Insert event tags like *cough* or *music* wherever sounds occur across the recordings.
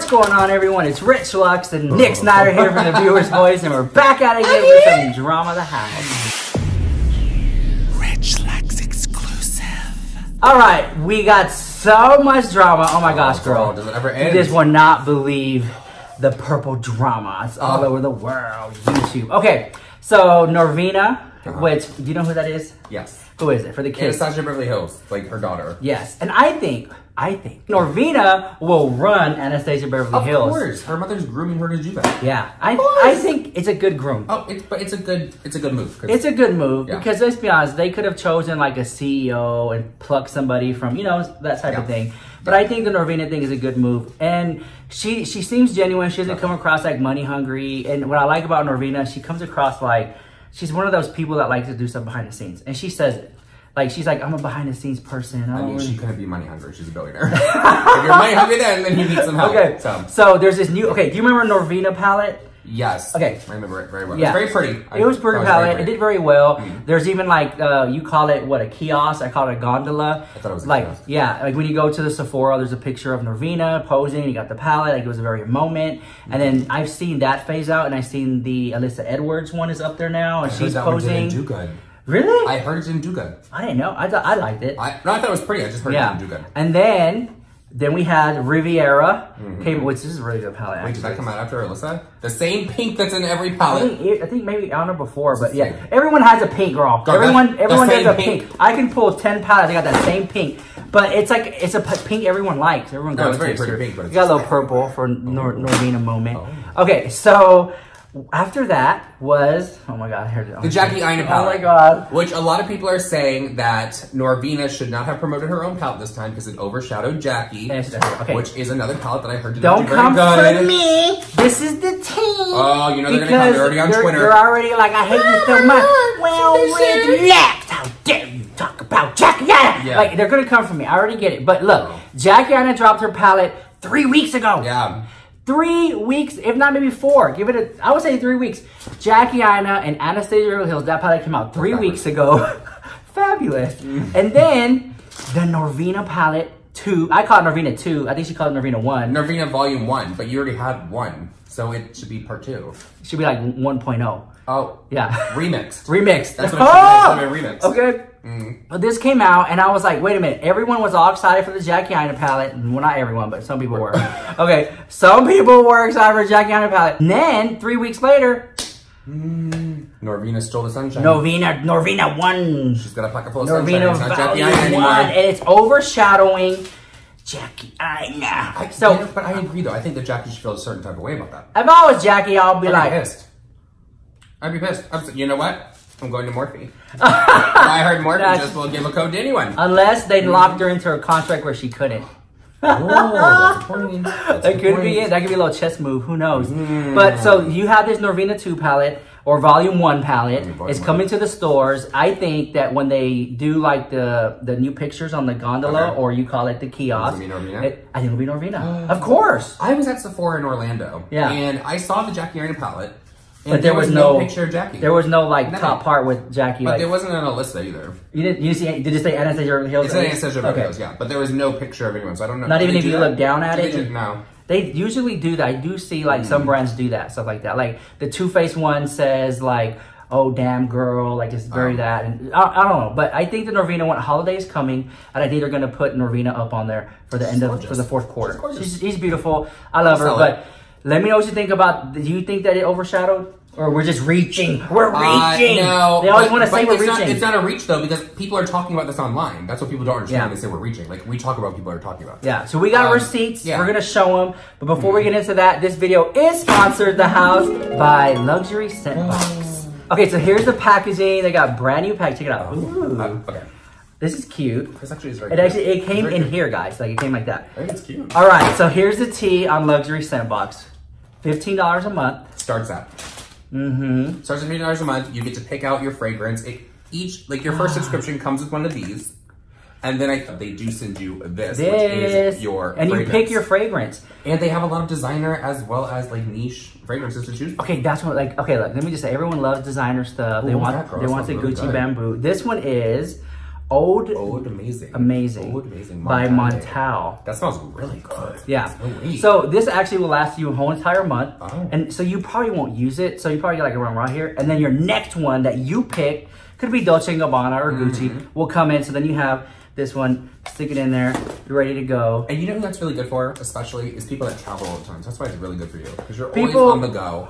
What's going on, everyone? It's Rich Lux and Nick Snyder here from the Viewer's *laughs* Voice, and we're back at it again with some drama of the house. Rich Lux exclusive. All right, we got so much drama. Oh my gosh, girl. Does it ever You end? just will not believe the purple drama. It's all Oh. over the world. YouTube. Okay, so Norvina, Uh-huh. which, do you know who that is? Yes. Who is it? For the kids. Anastasia Beverly Hills, like her daughter. Yes, and I think, I think Norvina will run Anastasia Beverly Of Hills. course, her mother's grooming her to do that. Yeah, I. I think it's a good groom. Oh, it, but it's a good, it's a good move. It's a good move Yeah. because let's be honest, they could have chosen like a CEO and plucked somebody from you know that type of thing. But I think the Norvina thing is a good move, and she she seems genuine. She doesn't come across like money hungry. And what I like about Norvina, she comes across like she's one of those people that likes to do stuff behind the scenes, and she says it. Like she's like, I'm a behind the scenes person. I I mean, she couldn't be money hungry. She's a billionaire. *laughs* *laughs* if you're money hungry, then then you need some help. Okay, So so there's this new. Okay, do you remember Norvina palette? yes. Okay. I remember it very well. Yeah. It's very pretty. I It was pretty palette. It did very well. Mm. There's even like uh, you call it what a kiosk. I call it a gondola. I thought it was like yeah, like when you go to the Sephora, there's a picture of Norvina posing. You got the palette. Like it was a very moment. And then Mm-hmm. I've seen that phase out, and I've seen the Alyssa Edwards one is up there now, and I she's posing. do good. Really? I heard it didn't do good. I didn't know. I thought I liked it. I no, I thought it was pretty. I just heard yeah. it didn't do good. And then then we had Riviera. Came, which is a really good palette. Mm-hmm. Wait, did that come out after Alyssa? The same pink that's in every I palette. think, I think maybe on or before, but yeah, same. everyone has a pink, girl. Girl, everyone, everyone has a pink. pink. I can pull ten palettes. They got that same pink, but it's like it's a pink everyone likes. Everyone No, goes it's very pretty pink, but you it's got a little purple for Nor- Norvina moment. Oh. Okay, so after that was oh my god, I heard. The Jackie Aina Oh my god. Which a lot of people are saying that Norvina should not have promoted her own palette this time because it overshadowed Jackie. Yes, yes, okay. Which is another palette that I heard did Don't do very come good. for me. This is the team. Oh, you know they're gonna come. Because They're already on they're, Twitter. They're already like, I hate you so much. Well, relax. How dare you talk about Jackie Aina? Yeah. Like, they're going to come for me. I already get it. But look, oh. Jackie Aina dropped her palette three weeks ago. Yeah. Three weeks, if not maybe four. Give it a, I would say three weeks. Jackie Aina and Anastasia Beverly Hills, that palette came out three weeks ago. *laughs* Fabulous. Mm. and then the Norvina palette 2. I call it Norvina 2. I think she called it Norvina 1. Norvina Volume 1, but you already had one. So it should be part 2. Should be like 1.0. Oh. Yeah. Remixed. *laughs* Remixed. That's what I'm. Oh! It should a But this came out, and I was like, wait a minute. Everyone was all excited for the Jackie Aina palette. Well, not everyone, but some people were. *laughs* okay. Some people were excited for the Jackie Aina palette. And then, three weeks later, mm. Norvina stole the sunshine. Norvina, Norvina won. She's got a pocket full of sunshine. Norvina It's not Jackie Aina Valley won. anymore. And it's overshadowing Jackie Aina. I, so, but I agree though. I think that Jackie should feel a certain type of way about that. if I was Jackie, I'll be I'd like, be pissed. I'd be pissed. I'm, you know what? I'm going to Morphe. *laughs* I heard Morphe That's- just will give a code to anyone. unless they locked her into a contract where she couldn't. oh, that's a point. *laughs* That's That a could point. be it. That could be a little chess move. Who knows? But so you have this Norvina 2 palette or Volume 1 palette. Mm, Volume it's coming to the stores. I think that when they do like the the new pictures on the gondola Okay. or you call it the kiosk, it be Norvina? it- I think it'll be Norvina. *gasps* of course. I was at Sephora in Orlando. Yeah. And I saw the Jackie Aina palette. And But there was no- picture of Jackie. There was no like No. top part with Jackie. but like there wasn't an Alyssa either. you didn't. You see? Did it say Anastasia Beverly Hills? It's an Anastasia Beverly Okay. Hills, yeah. But there was no picture of anyone, so I don't know. Not Did even if you that? look down at Did it they do- no. They usually do that. I do see like Mm. some brands do that stuff like that. Like the Too Faced one says like, "Oh damn girl," like just bury Oh. that. And I, I don't know, but I think the Norvina one holiday is coming, and I think they're gonna put Norvina up on there for the end of for the fourth quarter. She's gorgeous. She's, she's beautiful. I love her, Sell but it. Let me know what you think about. Do you think that it overshadowed, or we're just reaching? We're Uh, reaching. no, they always want to say we're it's reaching. Not, it's not a reach though because people are talking about this online. That's what people don't understand Yeah. when they say we're reaching. Like we talk about what people are talking about. Yeah, so we got Um, receipts. yeah. We're gonna show them. But before we get into that, this video is sponsored the house by Luxury Scent Box. Okay, so here's the packaging. They got brand new pack. Check it out. Ooh, Uh, okay. this is cute. This actually is very. It cute. actually it came in cute. here, guys. Like it came like that. I think it's cute. All right, so here's the tea on Luxury Scent Box. Fifteen dollars a month. Starts at Mm-hmm. starts at $15 a month. You get to pick out your fragrance. It, each like your Ah. first subscription comes with one of these, and then I they do send you this, which This is your and you pick your fragrance. And they have a lot of designer as well as like niche fragrances to choose. Okay, that's what like okay, look, let me just say everyone loves designer stuff. they want they want the really Gucci good. bamboo. This one is Old, Old Amazing. Amazing Old Amazing. by. Montale. That smells really good. Yeah. No. So this actually will last you a whole entire month. Oh. And so you probably won't use it. So you probably get like around right here. And then your next one that you pick, could be Dolce & Gabbana or Gucci, Mm-hmm. will come in. So then you have this one, stick it in there, you're ready to go. And you know who that's really good for, especially, is people that travel all the time. So that's why it's really good for you because you're People- always on the go.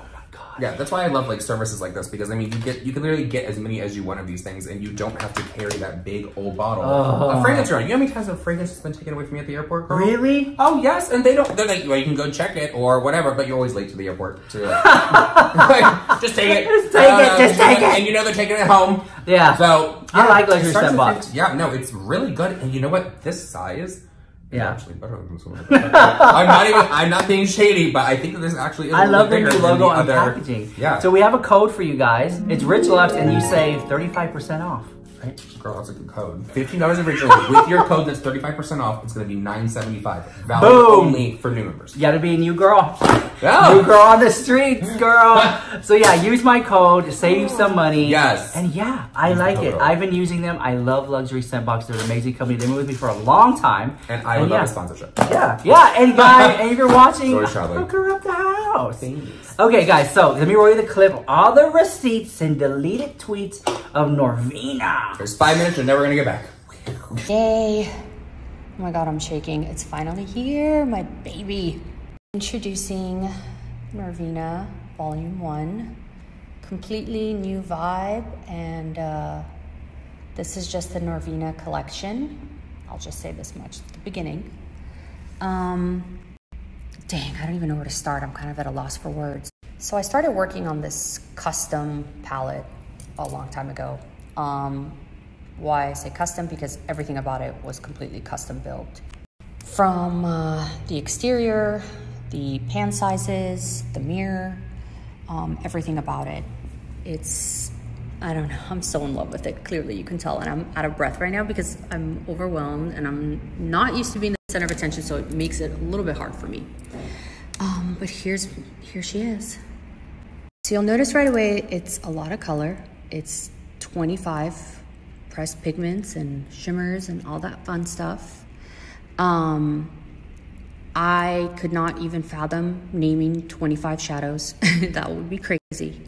Oh. Yeah, that's why I love like services like this because I mean you get you can literally get as many as you want of these things and you don't have to carry that big old bottle of oh. fragrance around. You know how many times a fragrance has been taken away from me at the airport? Girl? Really? Oh yes, and they don't. They're like, well, you can go check it or whatever, but you're always late to the airport. To *laughs* like, just take it. Just take I don't it, uh, just take and, it. And you know they're taking it home. Yeah. So I yeah, like luxury it starts scent box. Yeah, no, it's really good. And you know what? This size. Is Yeah. actually better than this one. *laughs* I'm not even. I'm not being shady, but I think that this actually is. I love the new logo on other- packaging. Yeah. So we have a code for you guys. It's Rich Lux and you save 35% off. Right? Girl, that's a good code. Fifteen dollars originally. With your code, that's thirty five percent off. It's going to be nine seventy five. Valid Boom. only for new members. You gotta be a new girl. Oh. New girl on the streets, girl. *laughs* so yeah, use my code, save you some money. Yes. And yeah, I like it. I've been using them. I love Luxury Scent Box. They're an amazing company. They've been with me for a long time. And I would yeah. love a sponsorship. Yeah, yeah. And *laughs* guys, and if you're watching, Sorry, Charlie. hook her up the house. Thanks. Okay, guys. So let me roll you the clip. All the receipts and deleted tweets of Norvina. There's five minutes. You're never going to get back. Yay. Oh my god, I'm shaking. It's finally here, my baby. Introducing Norvina Volume 1. Completely new vibe, and uh, this is just the Norvina collection. I'll just say this much at the beginning. Um, dang, I don't even know where to start. I'm kind of at a loss for words. So I started working on this custom palette a long time ago. Um, why I say custom? Because everything about it was completely custom built. From uh, the exterior, the pan sizes, the mirror, um, everything about it. It's, I don't know, I'm so in love with it. Clearly, you can tell. And I'm out of breath right now because I'm overwhelmed and I'm not used to being the center of attention, so it makes it a little bit hard for me. Um, but here's, here she is. So you'll notice right away it's a lot of color. It's 25 pressed pigments and shimmers and all that fun stuff. Um, I could not even fathom naming 25 shadows. *laughs* that would be crazy.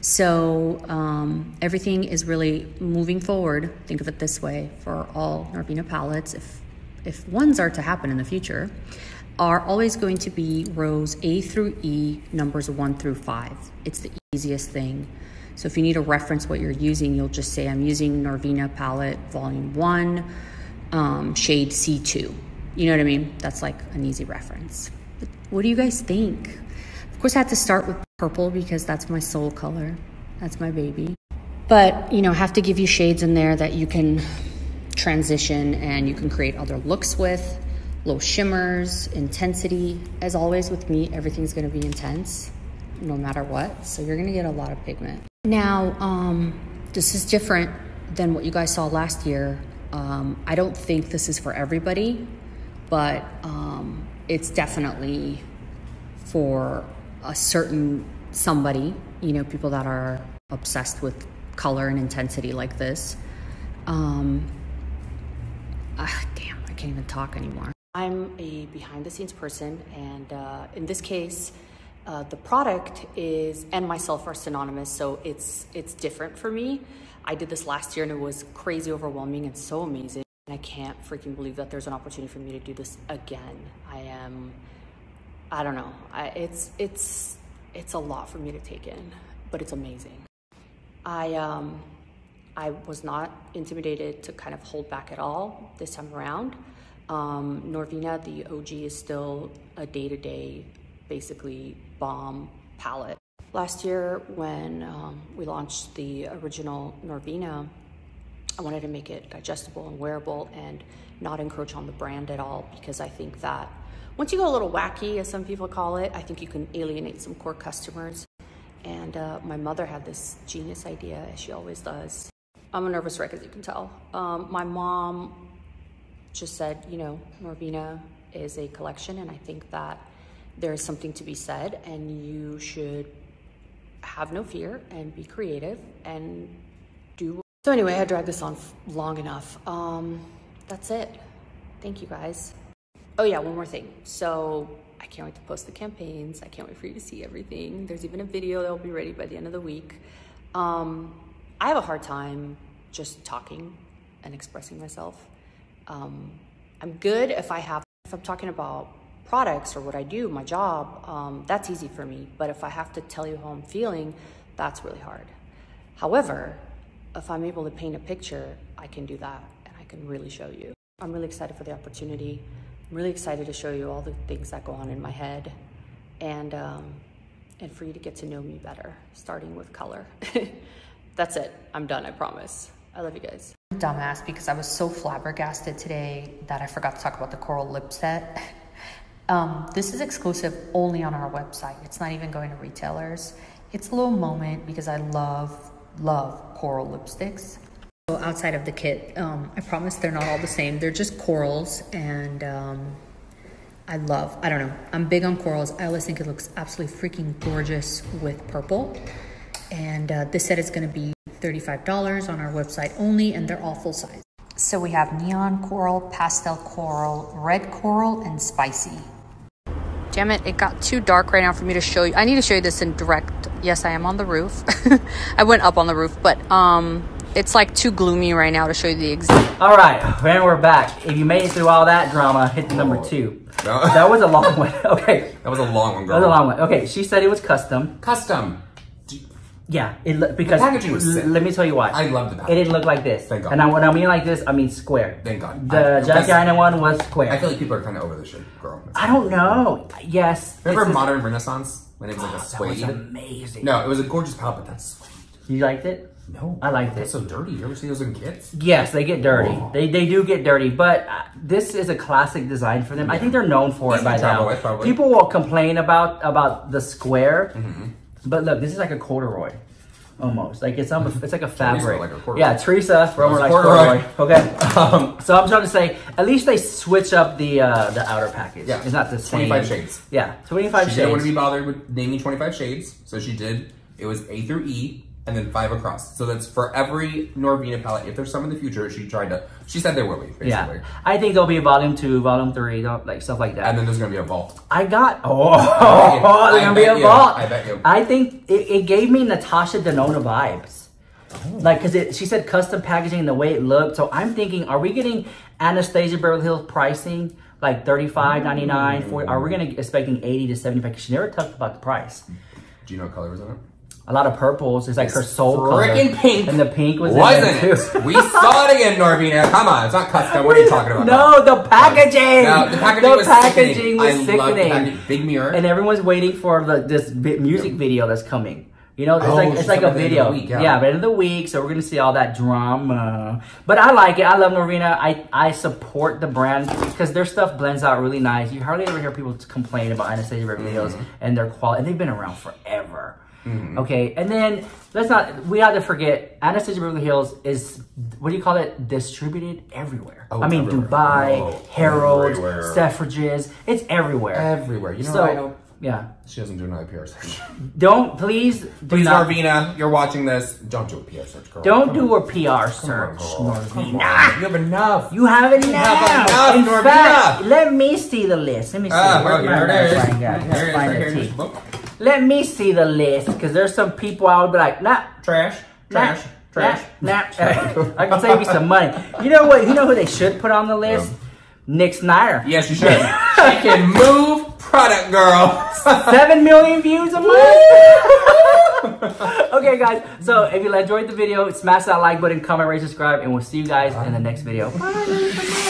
So um, everything is really moving forward. Think of it this way for all Norvina palettes. If if ones are to happen in the future, are always going to be rows A through E, numbers one through five. It's the easiest thing. So if you need to reference what you're using, you'll just say, I'm using Norvina palette volume one, um, shade C2. You know what I mean? That's like an easy reference. But what do you guys think? Of course, I had to start with purple because that's my soul color. That's my baby. But, you know, have to give you shades in there that you can transition and you can create other looks with. Low shimmers, intensity. As always with me, everything's gonna be intense no matter what. So you're gonna get a lot of pigment. Now, um, this is different than what you guys saw last year. Um, I don't think this is for everybody, but um, it's definitely for a certain somebody, you know, people that are obsessed with color and intensity like this. Um, ah, damn, I can't even talk anymore. I'm a behind the scenes person, and uh, in this case, uh, the product is and myself are synonymous, so it's it's different for me. I did this last year, and it was crazy overwhelming and so amazing. And I can't freaking believe that there's an opportunity for me to do this again. I am, I don't know, I, it's it's it's a lot for me to take in, but it's amazing. I um, I was not intimidated to kind of hold back at all this time around. Um, Norvina, the OG, is still a day to day, basically bomb palette. Last year, when um, we launched the original Norvina, I wanted to make it digestible and wearable and not encroach on the brand at all because I think that once you go a little wacky, as some people call it, I think you can alienate some core customers. And uh, my mother had this genius idea, as she always does. I'm a nervous wreck, as you can tell. Um, my mom just said, you know, Norvina is a collection, and I think that there is something to be said, and you should have no fear and be creative and So anyway, I dragged this on long enough. Um, that's it. Thank you guys. Oh yeah, one more thing. So I can't wait to post the campaigns. I can't wait for you to see everything. There's even a video that will be ready by the end of the week. Um, I have a hard time just talking and expressing myself. Um, I'm good if I have if I'm talking about products or what I do, my job. Um, that's easy for me. But if I have to tell you how I'm feeling, that's really hard. However, if I'm able to paint a picture, I can do that and I can really show you. I'm really excited for the opportunity. I'm really excited to show you all the things that go on in my head and, um, and for you to get to know me better, starting with color. *laughs* That's it. I'm done, I promise. I love you guys. Dumbass, because I was so flabbergasted today that I forgot to talk about the coral lip set. *laughs* Um, this is exclusive only on our website. It's not even going to retailers. It's a little moment because I love, love coral lipsticks. So outside of the kit, um, I promise they're not all the same. They're just corals and um, I love, I don't know, I'm big on corals. I always think it looks absolutely freaking gorgeous with purple. And uh, this set is gonna be $35 on our website only and they're all full size. So we have neon coral, pastel coral, red coral, and spicy. Damn it, it got too dark right now for me to show you. I need to show you this in direct. Yes, I am on the roof. *laughs* I went up on the roof, but um, it's like too gloomy right now to show you the exact. All right, and we're back. If you made it through all that drama, hit the number two. No. That was a long *laughs* one. Okay, That was a long one, that was a long one. Okay, she said it was custom. Custom. Yeah, it because packaging was sick. let me tell you why. I love the packaging. It didn't look like this. Thank God. And I, when I mean like this, I mean square. Thank God. The I- Jackie because Island one was square. I feel like people are kind of over this shit, girl. I don't know. Yes. Remember Modern Renaissance? When it was like a That was amazing. No, it was a gorgeous palette, but that's suede. You liked it? No. I liked That's it. so dirty. You ever see those in kits? Yes, they get dirty. Whoa. They they do get dirty, but uh, this is a classic design for them. I think they're known for Easy it by now. with. People will complain about about the square, Mm-hmm. But look, this is like a corduroy. Almost like it's almost it's like a fabric. like a yeah, Teresa, Romer It's likes corduroy. corduroy. Okay, *laughs* um, so I'm trying to say at least they switch up the uh, the outer package. Yeah. it's not the same. 25 shades. Yeah, 25 She shades. didn't want to be bothered with naming 25 shades, so she did. It was A through E, and then five across. So that's for every Norvina palette. If there's some in the future, she tried to. She said there will be, basically. yeah, I think there'll be a volume two, volume three, don't- like stuff like that. And then there's gonna be a vault. I got oh, I *laughs* there's gonna be a you. vault. I bet you. I think it, it gave me Natasha Denona vibes. Oh. Like, cause it, she said custom packaging, the way it looked. So I'm thinking, are we getting Anastasia Beverly Hills pricing like 35 99 40 Are we gonna expecting 80 to 75? Cause she never talked about the price. Do you know what color was in it? A lot of purples. It's like her soul color. Frickin' pink. And the pink was Wasn't it? we saw it again, Norvina. Come on, it's not custom. What are you talking about? *laughs* No, the packaging. No, the packaging The was packaging sickening. was I love the packaging. Big mirror. and everyone's waiting for the, this music video that's coming. You know, it's Oh, like it's like a at the end of video. week, yeah. the end of the week, so we're gonna see all that drama. But I like it. I love Norvina. I I support the brand because their stuff blends out really nice. You hardly ever hear people complain about Anastasia Beverly Hills Mm-hmm. and their quality. And they've been around forever. Okay, and then let's not. We have to forget Anastasia Beverly Hills is what do you call it? Distributed everywhere. Oh, I mean, everywhere. Dubai, Oh, Harrods, everywhere. Selfridges. It's everywhere. Everywhere. You know so what I hope? yeah. She doesn't do an IPR search. *laughs* Don't please do Please, not, Norvina, you're watching this. Don't do a PR search, girl. don't Come do on. a PR Come search, girl. Come Norvina. on. You have enough. You have enough. have enough, In Norvina. fact, let me see the list. Let me see. Ah, well, here it is. Here it is, Find right here in this tea. book. Let me see the list because there's some people I would be like, nah, Trash. nah, Trash. Trash. nah, nah. *laughs* I can save you some money. You know what? You know who they should put on the list? Nick Snyder. Yes, you should. *laughs* she can move product, girl. Seven million views a month. *laughs* okay, guys. So if you enjoyed the video, smash that like button, comment, rate, subscribe, and we'll see you guys in the next video. Bye.